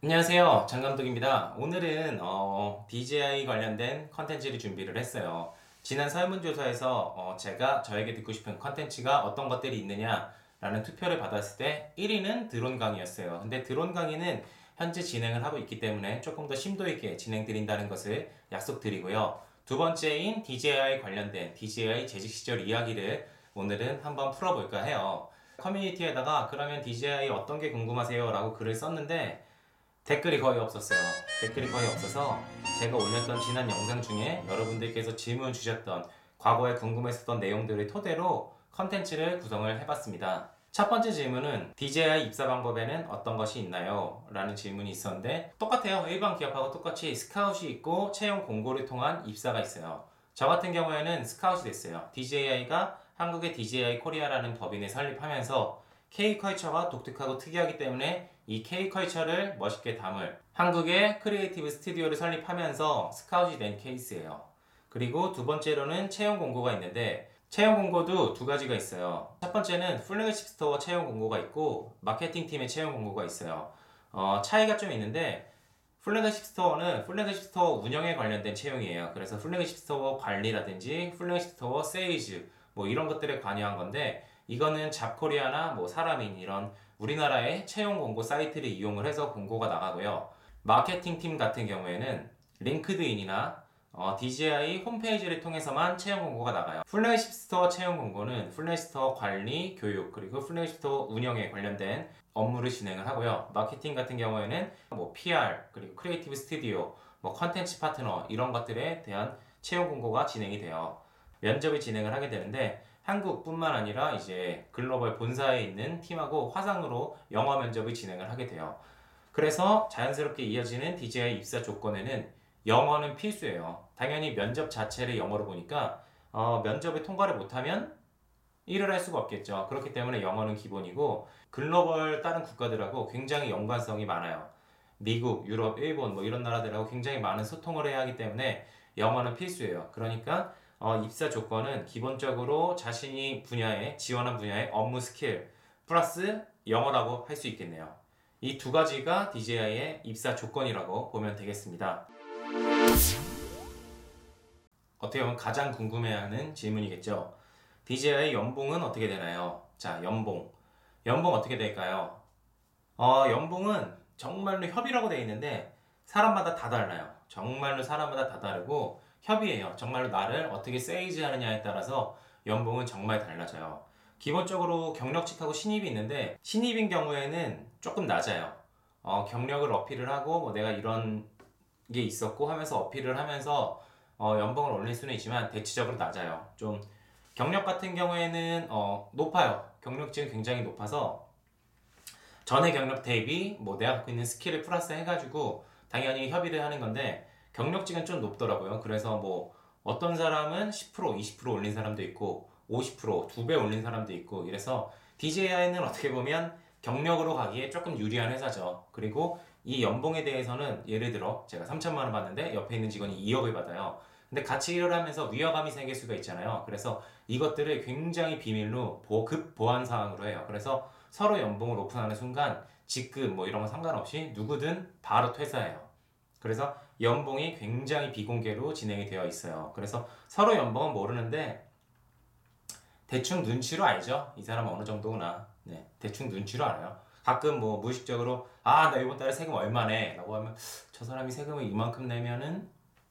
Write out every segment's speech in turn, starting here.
안녕하세요. 장 감독입니다. 오늘은 어, DJI 관련된 컨텐츠를 준비를 했어요. 지난 설문조사에서 어, 제가 저에게 듣고 싶은 컨텐츠가 어떤 것들이 있느냐라는 투표를 받았을 때 1위는 드론 강의였어요. 근데 드론 강의는 현재 진행을 하고 있기 때문에 조금 더 심도 있게 진행드린다는 것을 약속드리고요. 두 번째인 DJI 관련된 DJI 재직 시절 이야기를 오늘은 한번 풀어볼까 해요. 커뮤니티에다가 그러면 DJI 어떤 게 궁금하세요? 라고 글을 썼는데 댓글이 거의 없었어요. 댓글이 거의 없어서 제가 올렸던 지난 영상 중에 여러분들께서 질문 주셨던 과거에 궁금했었던 내용들을 토대로 컨텐츠를 구성을 해봤습니다. 첫 번째 질문은 DJI 입사 방법에는 어떤 것이 있나요? 라는 질문이 있었는데 똑같아요. 일반 기업하고 똑같이 스카웃이 있고 채용 공고를 통한 입사가 있어요. 저 같은 경우에는 스카웃이 됐어요. DJI가 한국의 DJI 코리아라는 법인을 설립하면서 K-culture가 독특하고 특이하기 때문에 이 K-culture를 멋있게 담을 한국의 creative studio를 설립하면서 스카웃이 된 케이스예요. 그리고 두 번째로는 채용 공고가 있는데 채용 공고도 두 가지가 있어요. 첫 번째는 flagship store 채용 공고가 있고 마케팅 팀의 채용 공고가 있어요. 어, 차이가 좀 있는데 flagship store는 flagship store 운영에 관련된 채용이에요. 그래서 flagship store 관리라든지 flagship store 세일즈 뭐 이런 것들에 관여한 건데 이거는 잡코리아나 뭐 사람인 이런 우리나라의 채용 공고 사이트를 이용을 해서 공고가 나가고요. 마케팅 팀 같은 경우에는 LinkedIn이나 어, DJI 홈페이지를 통해서만 채용 공고가 나가요. flagship store 채용 공고는 flagship store 관리, 교육, 그리고 flagship store 운영에 관련된 업무를 진행을 하고요. 마케팅 같은 경우에는 뭐 PR, 그리고 creative studio, 뭐 컨텐츠 파트너 이런 것들에 대한 채용 공고가 진행이 돼요. 면접을 진행을 하게 되는데 한국뿐만 아니라 이제 글로벌 본사에 있는 팀하고 화상으로 영어 면접을 진행을 하게 돼요. 그래서 자연스럽게 이어지는 DJI 입사 조건에는 영어는 필수예요. 당연히 면접 자체를 영어로 보니까 어, 면접을 통과를 못하면 일을 할 수가 없겠죠. 그렇기 때문에 영어는 기본이고 글로벌 다른 국가들하고 굉장히 연관성이 많아요. 미국, 유럽, 일본 뭐 이런 나라들하고 굉장히 많은 소통을 해야 하기 때문에 영어는 필수예요. 그러니까 어, 입사 조건은 기본적으로 자신이 분야에 지원한 분야의 업무 스킬 플러스 영어라고 할 수 있겠네요. 이 두 가지가 DJI의 입사 조건이라고 보면 되겠습니다. 어떻게 보면 가장 궁금해하는 질문이겠죠. DJI 연봉은 어떻게 되나요? 자, 연봉. 연봉 어떻게 될까요? 어, 연봉은 정말로 협의라고 되어 있는데 사람마다 다 달라요. 정말로 사람마다 다 다르고 협의예요. 정말로 나를 어떻게 세이즈 하느냐에 따라서 연봉은 정말 달라져요. 기본적으로 경력직하고 신입이 있는데 신입인 경우에는 조금 낮아요. 어, 경력을 어필을 하고 뭐 내가 이런 게 있었고 하면서 어필을 하면서 어, 연봉을 올릴 수는 있지만 대체적으로 낮아요. 좀 경력 같은 경우에는 어, 높아요. 경력직은 굉장히 높아서 전에 경력 대비 뭐 내가 갖고 있는 스킬을 플러스 해가지고 당연히 협의를 하는 건데 경력직은 좀 높더라고요. 그래서 뭐 어떤 사람은 10% 20% 올린 사람도 있고 50% 2배 올린 사람도 있고 이래서 DJI는 어떻게 보면 경력으로 가기에 조금 유리한 회사죠. 그리고 이 연봉에 대해서는 예를 들어 제가 3천만 원 받는데 옆에 있는 직원이 2억을 받아요. 근데 같이 일을 하면서 위화감이 생길 수가 있잖아요. 그래서 이것들을 굉장히 비밀로 보급 보안 사항으로 해요. 그래서 서로 연봉을 오픈하는 순간 직급 뭐 이런 거 상관없이 누구든 바로 퇴사해요. 그래서 연봉이 굉장히 비공개로 진행이 되어 있어요. 그래서 서로 연봉은 모르는데 대충 눈치로 알죠. 이 사람은 어느 정도구나. 네, 대충 눈치로 알아요. 가끔 뭐 무의식적으로 아 나 이번 달에 세금 얼마네 라고 하면 저 사람이 세금을 이만큼 내면은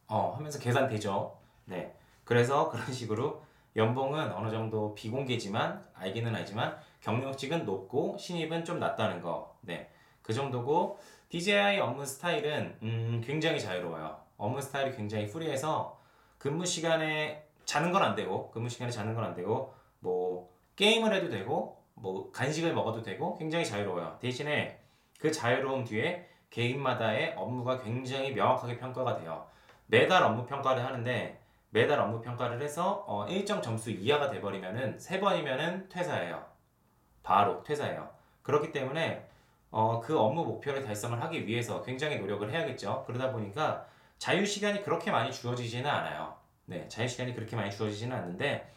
어 하면서 계산되죠. 네, 그래서 그런 식으로 연봉은 어느 정도 비공개지만 알기는 알지만 경력직은 높고 신입은 좀 낮다는 거. 네, 그 정도고 DJI 업무 스타일은 음, 굉장히 자유로워요. 업무 스타일이 굉장히 프리해서 근무 시간에 자는 건 안 되고 근무 시간에 자는 건 안 되고 뭐 게임을 해도 되고 뭐 간식을 먹어도 되고 굉장히 자유로워요. 대신에 그 자유로움 뒤에 개인마다의 업무가 굉장히 명확하게 평가가 돼요. 매달 업무 평가를 하는데 매달 업무 평가를 해서 어, 일정 점수 이하가 돼버리면은 세 번이면은 퇴사해요. 바로 퇴사해요. 그렇기 때문에 어, 그 업무 목표를 달성을 하기 위해서 굉장히 노력을 해야겠죠. 그러다 보니까 자유 시간이 그렇게 많이 주어지지는 않아요. 네, 자유 시간이 그렇게 많이 주어지지는 않는데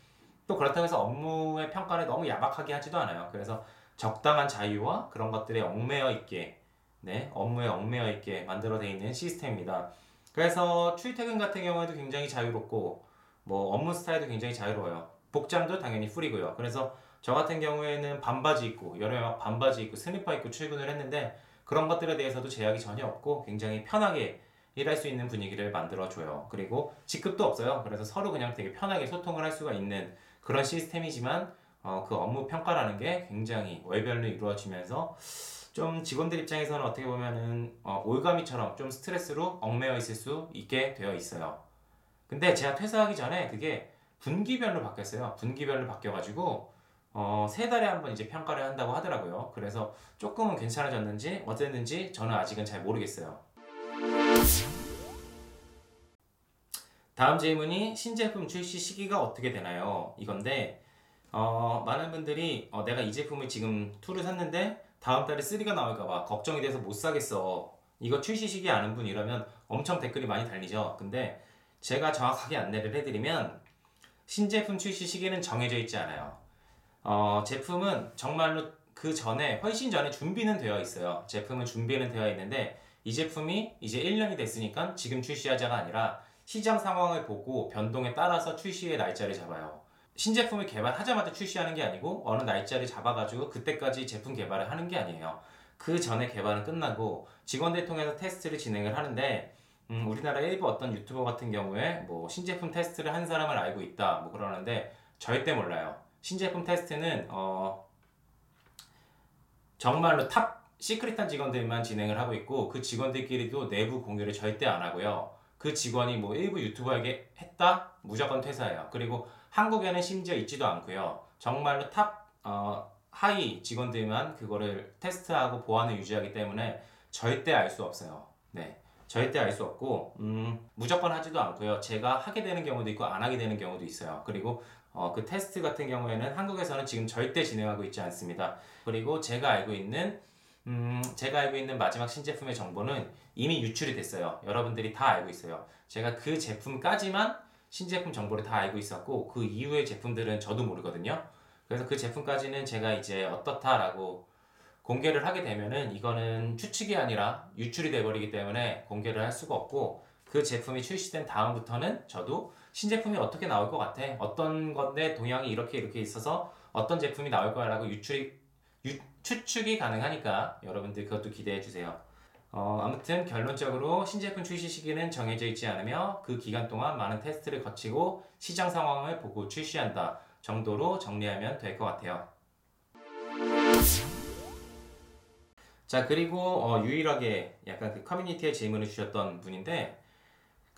또 그렇다고 해서 업무의 평가를 너무 야박하게 하지도 않아요. 그래서 적당한 자유와 그런 것들에 얽매여 있게 네, 업무에 얽매여 있게 만들어져 있는 시스템입니다. 그래서 출퇴근 같은 경우에도 굉장히 자유롭고 뭐 업무 스타일도 굉장히 자유로워요. 복장도 당연히 풀이고요. 그래서 저 같은 경우에는 반바지 입고 여름에 막 반바지 입고 스니퍼 입고 출근을 했는데 그런 것들에 대해서도 제약이 전혀 없고 굉장히 편하게 일할 수 있는 분위기를 만들어줘요. 그리고 직급도 없어요. 그래서 서로 그냥 되게 편하게 소통을 할 수가 있는 그런 시스템이지만 어, 그 업무 평가라는 게 굉장히 월별로 이루어지면서 좀 직원들 입장에서는 어떻게 보면은 어, 올가미처럼 좀 스트레스로 얽매여 있을 수 있게 되어 있어요. 근데 제가 퇴사하기 전에 그게 분기별로 바뀌었어요. 분기별로 바뀌어가지고 어, 세 달에 한 번 이제 평가를 한다고 하더라고요. 그래서 조금은 괜찮아졌는지 어땠는지 저는 아직은 잘 모르겠어요. 다음 질문이 신제품 출시 시기가 어떻게 되나요? 이건데 어, 많은 분들이 어, 내가 이 제품을 지금 2를 샀는데 다음 달에 3가 나올까봐 걱정이 돼서 못 사겠어. 이거 출시 시기 아는 분 이러면 엄청 댓글이 많이 달리죠. 근데 제가 정확하게 안내를 해드리면 신제품 출시 시기는 정해져 있지 않아요. 어, 제품은 정말로 그 전에 훨씬 전에 준비는 되어 있어요. 제품은 준비는 되어 있는데 이 제품이 이제 1년이 됐으니까 지금 출시하자가 아니라 시장 상황을 보고 변동에 따라서 출시의 날짜를 잡아요. 신제품을 개발하자마자 출시하는 게 아니고 어느 날짜를 잡아가지고 그때까지 제품 개발을 하는 게 아니에요. 그 전에 개발은 끝나고 직원들 통해서 테스트를 진행을 하는데 음, 우리나라 일부 어떤 유튜버 같은 경우에 뭐 신제품 테스트를 한 사람을 알고 있다 뭐 그러는데 절대 몰라요. 신제품 테스트는 어, 정말로 top secret한 직원들만 진행을 하고 있고 그 직원들끼리도 내부 공유를 절대 안 하고요. 그 직원이 뭐 일부 유튜버에게 했다 무조건 퇴사해요. 그리고 한국에는 심지어 있지도 않고요. 정말로 top 어, high 직원들만 그거를 테스트하고 보안을 유지하기 때문에 절대 알 수 없어요. 네. 절대 알 수 없고 음, 무조건 하지도 않고요. 제가 하게 되는 경우도 있고 안 하게 되는 경우도 있어요. 그리고 어, 그 테스트 같은 경우에는 한국에서는 지금 절대 진행하고 있지 않습니다. 그리고 제가 알고 있는 음, 제가 알고 있는 마지막 신제품의 정보는 이미 유출이 됐어요. 여러분들이 다 알고 있어요. 제가 그 제품까지만 신제품 정보를 다 알고 있었고 그 이후의 제품들은 저도 모르거든요. 그래서 그 제품까지는 제가 이제 어떻다라고 공개를 하게 되면은 이거는 추측이 아니라 유출이 돼버리기 때문에 공개를 할 수가 없고 그 제품이 출시된 다음부터는 저도 신제품이 어떻게 나올 것 같아 어떤 건데 동향이 이렇게 이렇게 있어서 어떤 제품이 나올 거야라고 유출이 유, 추측이 가능하니까 여러분들 그것도 기대해 주세요. 어, 아무튼 결론적으로 신제품 출시 시기는 정해져 있지 않으며 그 기간 동안 많은 테스트를 거치고 시장 상황을 보고 출시한다 정도로 정리하면 될 것 같아요. 자 그리고 어, 유일하게 약간 그 커뮤니티에 질문을 주셨던 분인데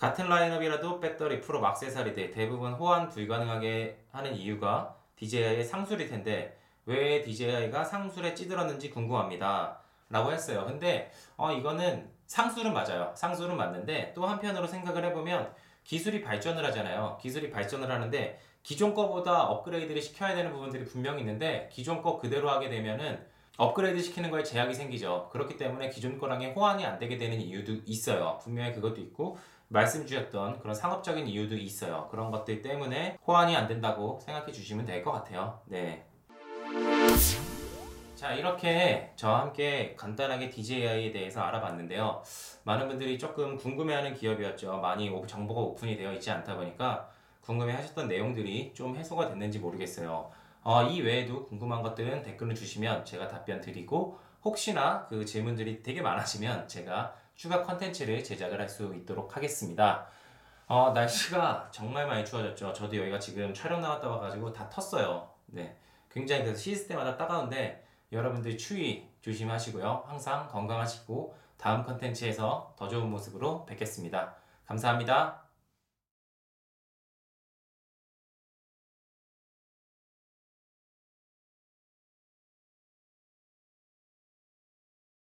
같은 라인업이라도 배터리, 프로, 막세사리들 대부분 호환 불가능하게 하는 이유가 DJI의 상술일 텐데 왜 DJI가 상술에 찌들었는지 궁금합니다. 라고 했어요. 근데 어, 이거는 상술은 맞아요. 상술은 맞는데 또 한편으로 생각을 해보면 기술이 발전을 하잖아요. 기술이 발전을 하는데 기존 거보다 업그레이드를 시켜야 되는 부분들이 분명히 있는데 기존 거 그대로 하게 되면은 업그레이드 시키는 거에 제약이 생기죠. 그렇기 때문에 기존 거랑 호환이 안 되게 되는 이유도 있어요. 분명히 그것도 있고 말씀 주셨던 그런 상업적인 이유도 있어요. 그런 것들 때문에 호환이 안 된다고 생각해 주시면 될 것 같아요. 네. 자, 이렇게 저와 함께 간단하게 DJI에 대해서 알아봤는데요. 많은 분들이 조금 궁금해하는 기업이었죠. 많이 정보가 오픈이 되어 있지 않다 보니까 궁금해 하셨던 내용들이 좀 해소가 됐는지 모르겠어요. 어, 이 외에도 궁금한 것들은 댓글을 주시면 제가 답변 드리고 혹시나 그 질문들이 되게 많아지면 제가 추가 컨텐츠를 제작을 할 수 있도록 하겠습니다. 어, 날씨가 정말 많이 추워졌죠. 저도 여기가 지금 촬영 나갔다 와가지고 다 텄어요. 네. 굉장히 그래서 시스템마다 따가운데 여러분들 추위 조심하시고요. 항상 건강하시고 다음 컨텐츠에서 더 좋은 모습으로 뵙겠습니다. 감사합니다.